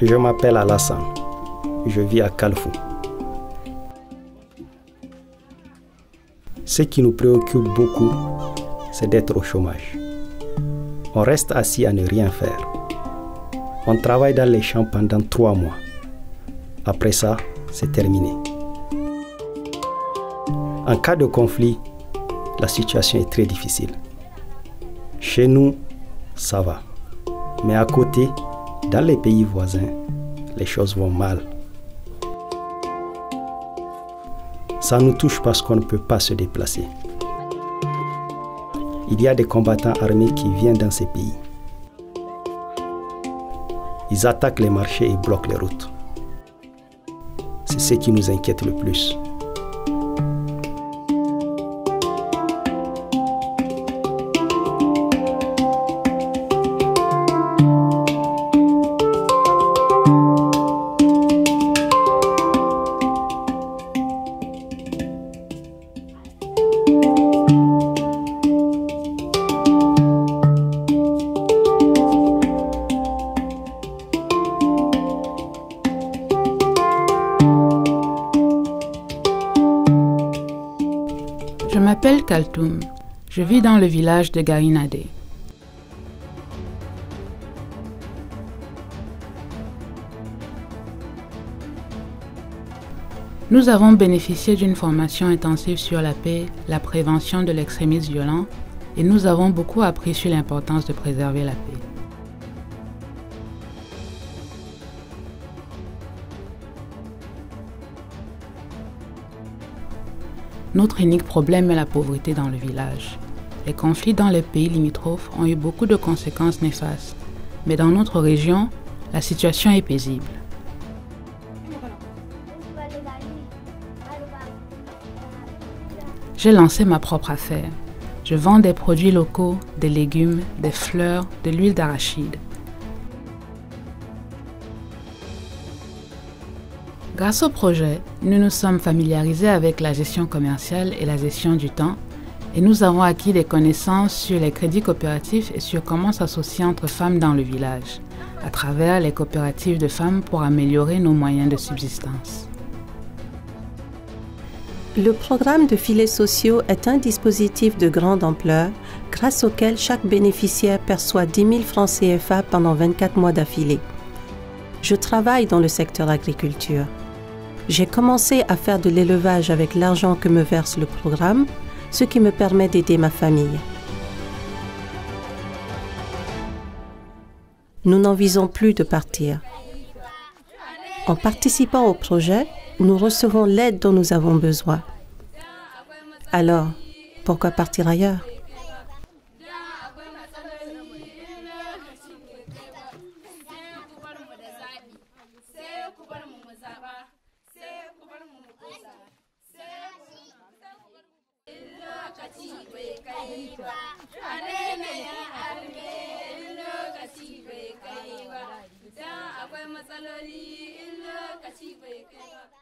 Je m'appelle Alassane. Je vis à Kalfou. Ce qui nous préoccupe beaucoup, c'est d'être au chômage. On reste assis à ne rien faire. On travaille dans les champs pendant trois mois. Après ça, c'est terminé. En cas de conflit, la situation est très difficile. Chez nous, ça va. Mais à côté, dans les pays voisins, les choses vont mal. Ça nous touche parce qu'on ne peut pas se déplacer. Il y a des combattants armés qui viennent dans ces pays. Ils attaquent les marchés et bloquent les routes. C'est ce qui nous inquiète le plus. Je m'appelle Kaltoum. Je vis dans le village de Garinade. Nous avons bénéficié d'une formation intensive sur la paix, la prévention de l'extrémisme violent et nous avons beaucoup appris sur l'importance de préserver la paix. Notre unique problème est la pauvreté dans le village. Les conflits dans les pays limitrophes ont eu beaucoup de conséquences néfastes, mais dans notre région, la situation est paisible. J'ai lancé ma propre affaire. Je vends des produits locaux, des légumes, des fleurs, de l'huile d'arachide. Grâce au projet, nous nous sommes familiarisés avec la gestion commerciale et la gestion du temps et nous avons acquis des connaissances sur les crédits coopératifs et sur comment s'associer entre femmes dans le village, à travers les coopératives de femmes pour améliorer nos moyens de subsistance. Le programme de filets sociaux est un dispositif de grande ampleur grâce auquel chaque bénéficiaire perçoit 10 000 francs CFA pendant 24 mois d'affilée. Je travaille dans le secteur agriculture. J'ai commencé à faire de l'élevage avec l'argent que me verse le programme, ce qui me permet d'aider ma famille. Nous n'en visons plus de partir. En participant au projet, nous recevons l'aide dont nous avons besoin. Alors, pourquoi partir ailleurs? lokaci bai kai ba. A raina ya in lokaci bai kai ba. Dan akwai matsaloli in lokaci bai kai ba.